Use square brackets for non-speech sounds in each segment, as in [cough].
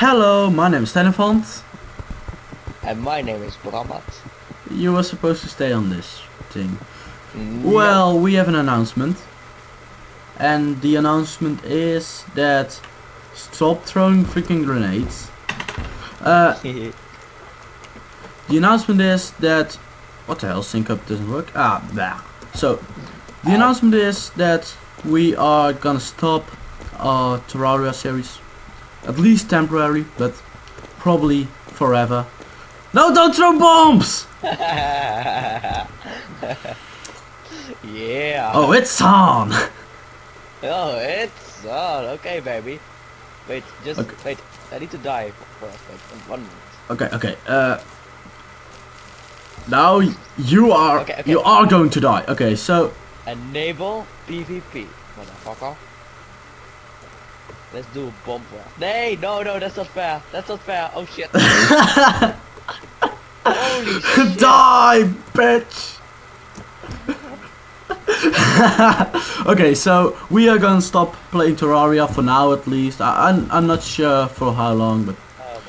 Hello, my name is Thijnofant. And my name is Brammat. You were supposed to stay on this thing. No. Well, we have an announcement. And the announcement is that stop throwing freaking grenades. Uh, [laughs] the announcement is that what the hell sync up doesn't work. Ah, blah. So the Ah. announcement is that we are gonna stop our Terraria series, at least temporary, but probably forever. No, don't throw bombs! [laughs] yeah. Oh, it's on! Oh, it's on. Okay, baby. Wait, just Okay. wait. I need to die first. Wait, one minute. Okay, okay. Uh, now you are Okay, okay. you are going to die. Okay, so Enable PvP, motherfucker. Let's do a bomb war. Nay, no, no, that's not fair. That's not fair. Oh shit. [laughs] Holy [laughs] shit. die, bitch. [laughs] okay, so we are gonna stop playing Terraria for now, at least. I, I'm I'm not sure for how long, but Oh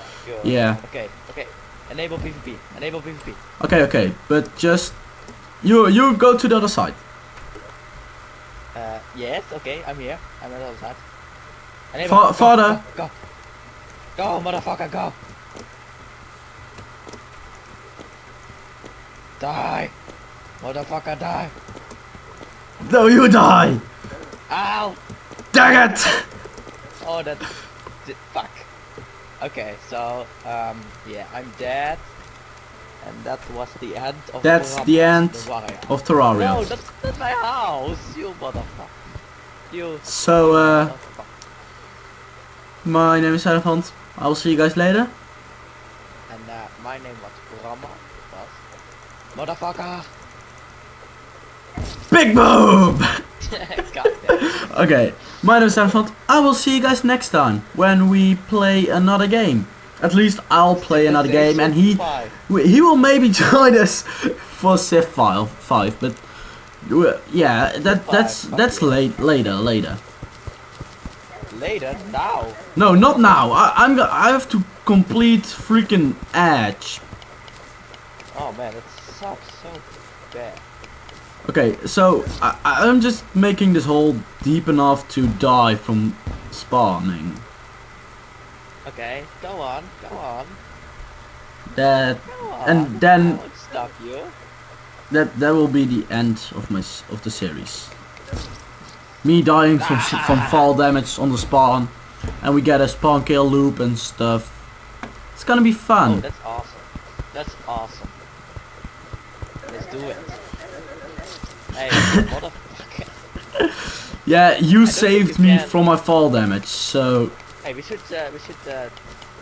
yeah. Okay, okay. Enable PvP. Enable PvP. Okay, okay, but just you you go to the other side. Uh, yes, okay, I'm here. I'm on the other side. Enable. Fa- go, father. Go, go. Go, motherfucker, go. Die. Motherfucker, die. No, you die. Ow. Dang it! Oh, that. Fuck. Okay, so, um, yeah, I'm dead. And that was the end of That's Brabant, the end of Terraria. No, that's not my house, you motherfucker. You. So, uh. My name is Elephant. I will see you guys later. And uh, my name was. Was motherfucker. Big boom! [laughs] [laughs] Okay, my name is Elephant. I will see you guys next time when we play another game. At least I'll play another game, and he he will maybe [laughs] join us for Civ file five. But yeah, that that's that's late later later. Later, now. No, not now. I, I'm I have to complete freaking Edge. Oh man, it sucks so bad. Okay, so I, I'm just making this hole deep enough to die from spawning. Okay, go on, go on, That go on. And then- stop you. that that will be the end of my of the series. Me dying from from fall damage on the spawn, and we get a spawn kill loop and stuff. It's gonna be Oh, fun. that's awesome. That's awesome. Let's do it. Hey, [laughs] motherfucker. Yeah, you saved you me can. from my fall damage, so Hey, we should uh, we should uh,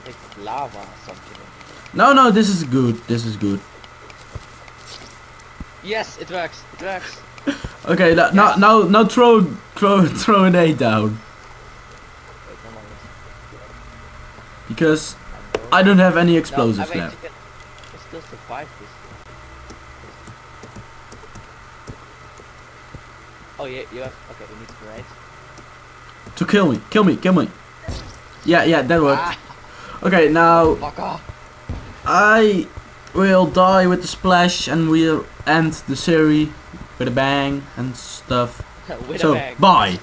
make lava or something. no, no, this is good. This is good. Yes, it works. It works. Okay, now now now, now throw throw [laughs] throw an A down Wait, no more. because I don't have any explosives no, left. You can, you can still survive this. Oh yeah, you have. Okay, you need grenades. To kill me, kill me, kill me. Yeah, yeah, that worked. Ah, Okay, now fuck off. I will die with the splash and we'll end the series with a bang and stuff. [laughs] So, bye.